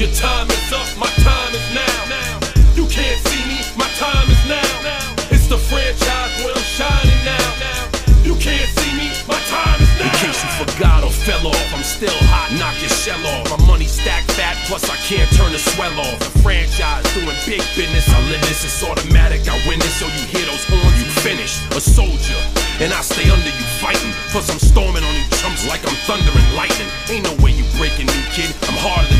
Your time is up, my time is now. You can't see me, my time is now. It's the franchise where I'm shining now. You can't see me, my time is now. In case you forgot or fell off, I'm still hot, knock your shell off. My money stacked fat, plus I can't turn the swell off. The franchise doing big business, I live this, it's automatic. I win this, so you hear those horns, you finish. A soldier, and I stay under you fighting. Plus I'm storming on you chumps like I'm thunder and lightning. Ain't no way you breaking me, kid. I'm harder than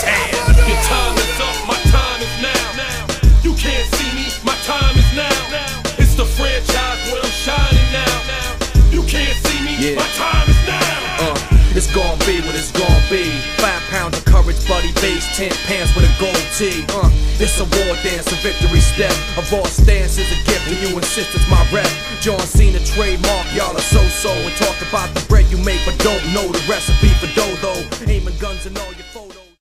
can't see me, Yeah. my time is now. Uh, it's gon' be what it's gon' be. Five pounds of courage, buddy base, ten pants with a gold tee. Uh, it's a war dance, a victory step. A raw stance is a gift, and you insist it's my rep. John Cena trademark, y'all are so so. And talk about the bread you make, but don't know the recipe for dough though. Aiming guns and all your